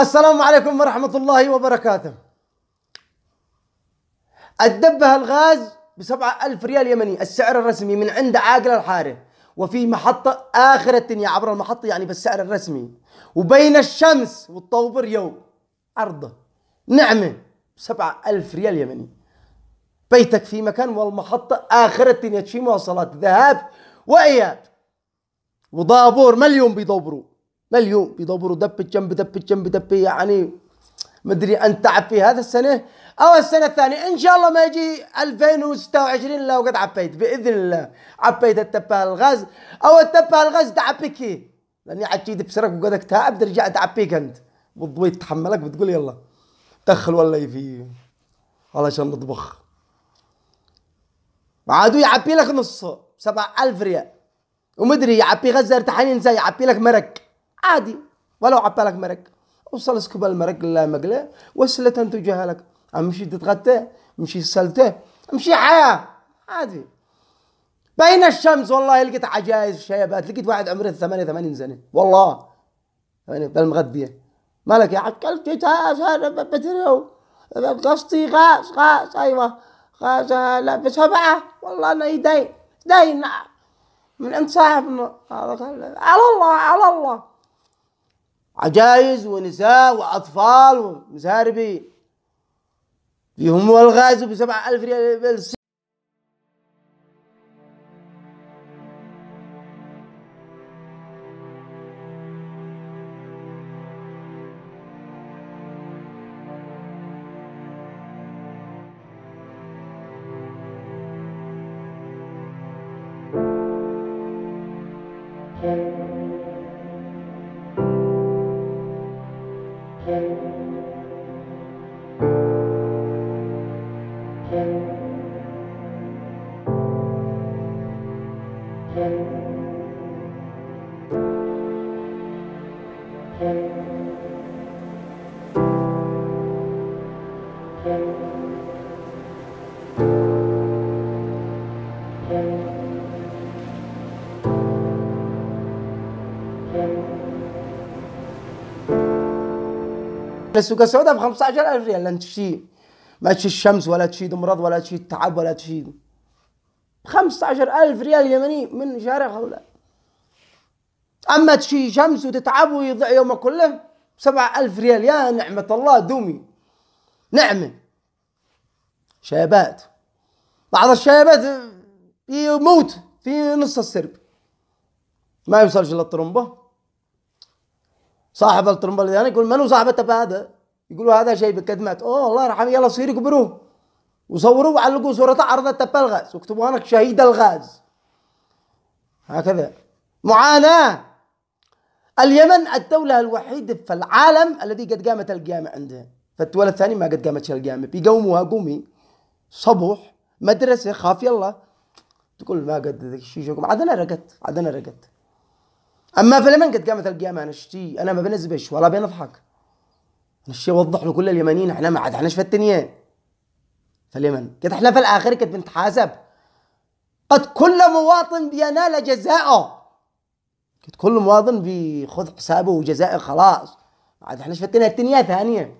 السلام عليكم ورحمة الله وبركاته. الدبة الغاز بسبعة ألف ريال يمني السعر الرسمي من عند عاقل الحارة. وفي محطة آخر الدنيا عبر المحطة يعني بالسعر الرسمي. وبين الشمس والطوبر يوم عرضه نعمة بسبعة ألف ريال يمني. بيتك في مكان والمحطة آخر الدنيا تشي مواصلات؟ ذهاب وإياب وضابور مليون بيدبروا مليون بيدبروا دب جنب دب جنب دب يعني مدري أن تعب في هذا السنة أو السنة الثانية. إن شاء الله ما يجي 2026 لو قد عبيت بإذن الله. عبيت التبه الغاز أو التبه الغاز تعبيك لأني عجيد بسرك وقدك تعب ترجع تعبيك أنت. بالضوي تحملك بتقول يلا دخل ولا فيه علشان نطبخ عادوا يعبي لك نص سبع ألف ريال. ومدري يعبي غزة ارتحانين زي يعبي لك مرق. عادي. ولو عبى لك مرق. وصل اسكب المرق لا مقلة. وسلت انت جهلك امشي تتغدى امشي سلته. امشي حياه عادي. بين الشمس والله لقيت عجائز شيبات. لقيت واحد عمره 88 سنة. والله. يعني بالمغذية. مالك يا عقلت بتريو. قصدي غاز غاز أيوه. غاز لا بسبعه والله أنا يدين. دين من عند صاحبنا على الله على الله. عجايز ونساء وأطفال ومساربين فيهم والغاز بسبعة ألف ريال السوق السوداء ب 15000 ريال لأن تشي ما تشي الشمس ولا تشي مرض ولا تشي التعب ولا تشي ب 15000 ريال يمني من شارع هؤلاء أما تشي شمس وتتعب ويضيع يومك كله 7000 ريال يا نعمة الله دومي. نعمة. شيبات بعض الشيبات يموت في نص السرب. ما يوصلش للطرمبة. صاحب الطرمبه اللي يقول منو صاحب التب هذا؟ يقولوا هذا شيء بكدمات. أوه الله يرحمه. يلا صيروا كبروه وصوروه وعلقوا صورته عرض التب الغاز. واكتبوا هناك شهيد الغاز. هكذا. معاناة. اليمن الدولة الوحيدة في العالم الذي قد قامت القيامة عندها فالدول الثانية ما قد قامتش القيامة. بيقوموها قومي. صبح مدرسة خاف يلا. تقول ما قد شيء عدنا رقت عدنا رقت. أما في اليمن قد قامت القيامة أنا اشتي أنا ما بنزبش ولا بنضحك. أنا الشيء اوضح لكل اليمنيين إحنا ما عاد احناش في الدنيا في اليمن. قد إحنا في الآخر قد بنتحاسب. قد كل مواطن بينال جزاءه. قد كل مواطن بيخذ حسابه وجزائه خلاص. عاد إحنا في الدنيا الدنيا ثانية.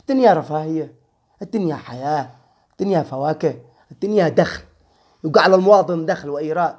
الدنيا رفاهية. الدنيا حياة. الدنيا فواكه. الدنيا دخل. يوقع على المواطن دخل وإيراد.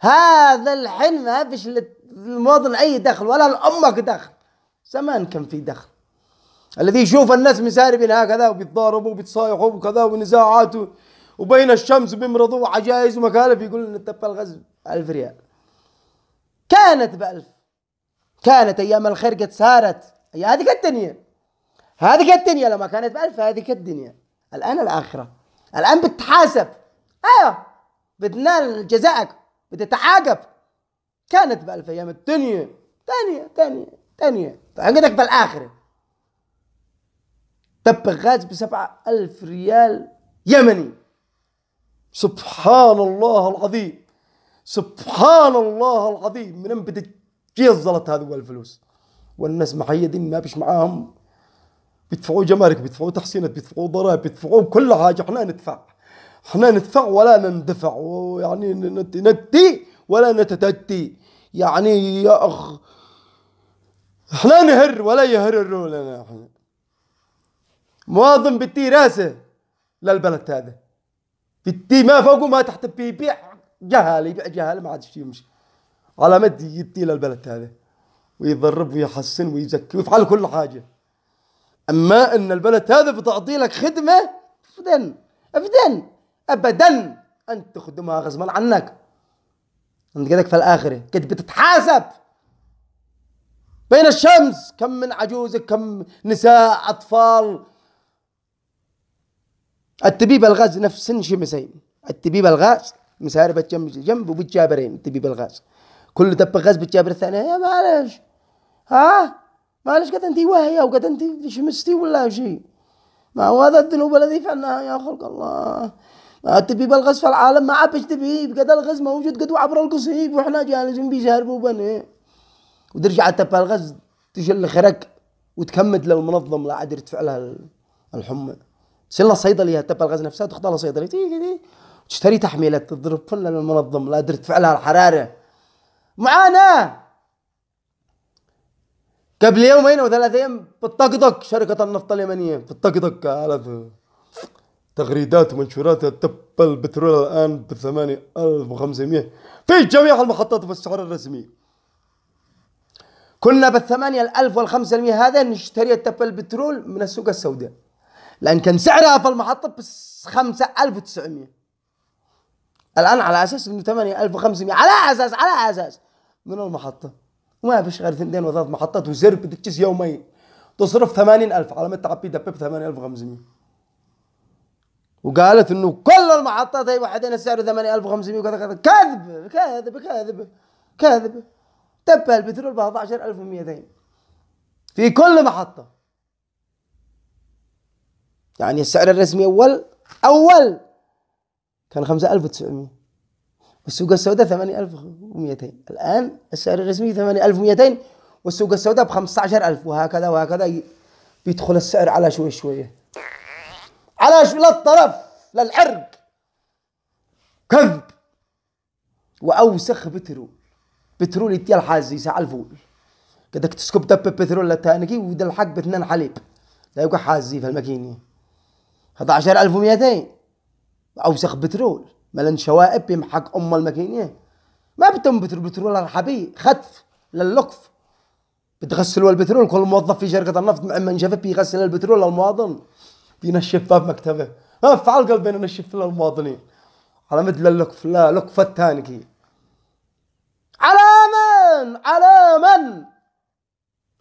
هذا الحين ما فيش للمواطن أي دخل ولا لامك دخل. زمان كان في دخل. الذي يشوف الناس مساربين هكذا وبيتضاربوا وبيتصايحوا وكذا ونزاعات وبين الشمس بيمرضوا وعجائز ومكالف يقول إن التبة الغز ألف ريال. كانت بألف. كانت أيام الخير قد صارت هي هذه الدنيا. هذه الدنيا لما كانت بألف هذه الدنيا. الآن الآخرة. الآن بتحاسب. أيوه بتنال جزائك بتتعاقب. كانت بألف أيام الدنيا. ثانية ثانية ثانية عندك في الآخرة دب غاز بسبعة ألف ريال يمني. سبحان الله العظيم. سبحان الله العظيم. من بدت الزلط هذه الفلوس. والناس محيدين ما بيش معاهم. بيدفعوا جمارك بيدفعوا تحسينات بيدفعوا ضرائب بيدفعوا كل حاجة. إحنا ندفع. إحنا ندفع ولا نندفع. يعني ندي ولا نتتدي. يعني يا أخ إحنا نهر ولا يهرروا لنا. إحنا مواطن بتي راسه للبلد هذا. بتي ما فوق وما تحت بيبيع جهال يبيع جهال ما عاد يمشي. على مد يدي للبلد هذا. ويضرب ويحسن ويزكي ويفعل كل حاجة. أما أن البلد هذا بتعطي لك خدمة أبدا أبدا أبدا أنت تخدمها غصبا عنك. أنت قدك في الآخرة. كنت بتتحاسب بين الشمس. كم من عجوز كم نساء أطفال. التبيب الغاز نفس شمسين. التبيب الغاز مساربة جنب جنب وبتجابرين. التبيب الغاز كل دب غاز بتجابر الثانية. يا معلش. ها؟ معلش قد انت واهية وقد انت شمستي ولا شيء. ما هو هذا الذنوب الذي فعلناها يا خلق الله. ما التبيب الغاز في العالم؟ ما عبش تبيب قد الغاز موجود قد عبر القصيب وإحنا جالسين بيشاربوا بني وترجع تبع الغاز تجل خرق وتكمد للمنظم لا عاد يرتفع لها الحمى. تصير لها صيدلية تبع الغاز نفسها تخضع لها صيدلية. تشتري تحميلة تضرب فن للمنظم لا ترتفع لها الحرارة. معاناه قبل يومين أو ثلاث أيام بالطقطق شركة النفط اليمنية. بالطقطق تغريدات ومنشورات تب البترول الآن ب 8500 في جميع المحطات بالسعر الرسمي. كنا بالثمانية الألف والخمسة المية هذا نشتري التب البترول من السوق السوداء. لأن كان سعرها في المحطة ألف وتسعمية. الآن على أساس إنه ثمانية ألف وخمسمية. على أساس على أساس. من المحطة؟ وما فيش غير اثنين وثلاث محطات وزرب تكتس يومين. تصرف ثمانين ألف على ما تعبي دبب ثمانية ألف وخمسمية. وقالت إنه كل المحطات هي وحدين السعر 8500 وكذا كذا. كذب كذب كذب كذب تبع البترول ب 11200 في كل محطة. يعني السعر الرسمي أول أول كان 5900 والسوق السوداء 8200 الآن السعر الرسمي 8200 والسوق السوداء ب 15000 وهكذا وهكذا. بيدخل السعر على شوي شوية. على شوي للطرف للعرق كذب. وأوسخ بترول. بترول يدي الحازي ساعة الفول. كدك تسكب دب بترول لتانكي وده الحق باثنين حليب. لا يبقى حازي في الماكينة. 11200 أوسخ بترول. ملن شوائب بيمحق أم الماكينة. ما بتم بترول بترول الحبي. خطف لللقف بتغسلوا البترول كل موظف في شركة النفط من شاف بيغسل البترول للمواطن بينشف في مكتبه. ما فعل قلبنا نشف للمواطنين على مثل اللقف لا لقفة تانكي على من على من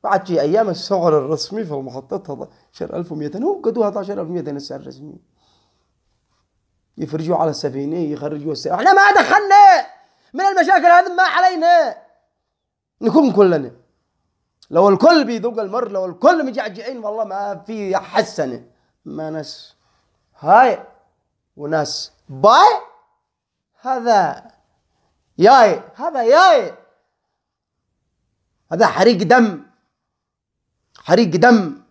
بعد شي أيام السعر الرسمي في المحطات هذا شهر 1200 هو قدوها 11200 السعر الرسمي. يفرجوا على السفينة يخرجوا السفينة. إحنا ما دخلنا! من المشاكل هذه ما علينا! نكون كلنا. لو الكل بيذوق المر لو الكل مجعجعين والله ما في حسنة. ما ناس هاي وناس باي. هذا ياي. هذا ياي. هذا حريق دم. حريق دم.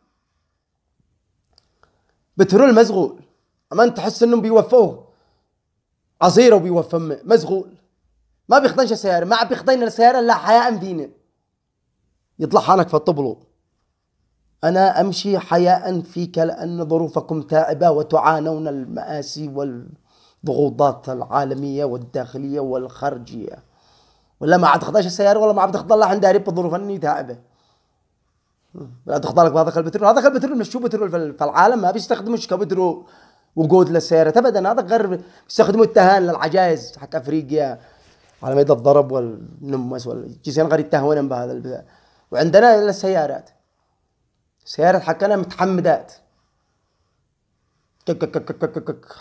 بترول مزغول. أما أنت تحس إنهم بيوفوه. عصيرة وبيوفى مزغول. ما بيخدنش السيارة ما بيخدن السيارة إلا حياء فينا يطلع حالك في الطبلو. أنا أمشي حياء فيك لأن ظروفكم تائبة وتعانون المآسي وال الضغوطات العالمية والداخلية والخارجية. ولا ما عاد تخضعش السياره ولا ما عاد تخضع الله عندها ريب الظروف أني تعبه لا تخضع لك بهذا البترول هذا البترول مش شو بترول في العالم ما بيستخدموش كبترول وقود للسيارة ابدا هذا غير بيستخدموا التهان للعجائز حق أفريقيا على ميدان الضرب والنمس والجيسين غير يتهون بهذا وعندنا السيارات سيارات حقنا متحمدات.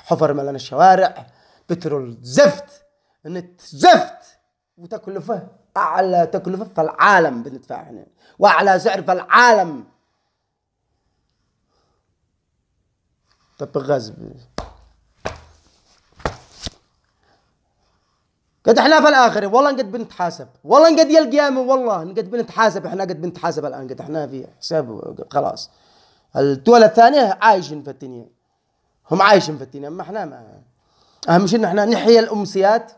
حفر ملان الشوارع بترول زفت نت زفت. وتكلفه أعلى تكلفه في العالم بندفع هنا. وأعلى سعر في العالم. طب غاز قد إحنا في الآخرة. والله قد بنتحاسب. والله قد يا القيامة والله قد بنتحاسب. إحنا قد بنتحاسب الآن. قد إحنا في حساب خلاص. الدول الثانية عايشين في الدنيا. هم عايشين في الدنيا. أما إحنا ما أهم شيء إن إحنا نحيي الأمسيات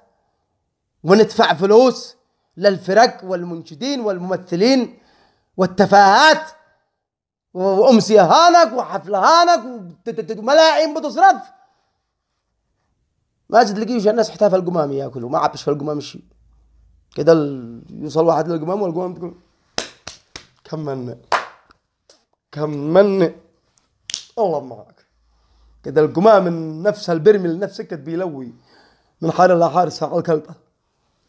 وندفع فلوس للفرق والمنشدين والممثلين والتفاهات. وأمسية هانك وحفله هانك وملاعين بتصرف. ما تلاقيه الناس احتاف القمام يأكلوا ما عبش في القمام شيء كده يوصل واحد للقمام والقمام تقول كملنا كملنا الله معك. كده القمام من نفس البرميل نفس سكت بيلوي من حار لحار ساعة الكلب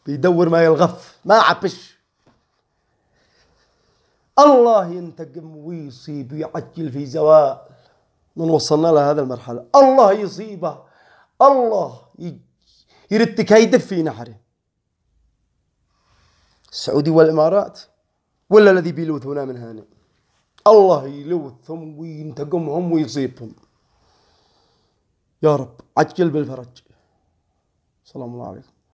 بيدور ما يلغف ما عبش. الله ينتقم ويصيب ويعجل في زوال. من وصلنا لهذا المرحلة؟ الله يصيبه. الله يرد كيد في نحره السعودي والإمارات ولا الذي بيلوثونا من هنا الله يلوثهم وينتقمهم ويصيبهم. يا رب عجل بالفرج. سلام الله عليكم.